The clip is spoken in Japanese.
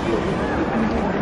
江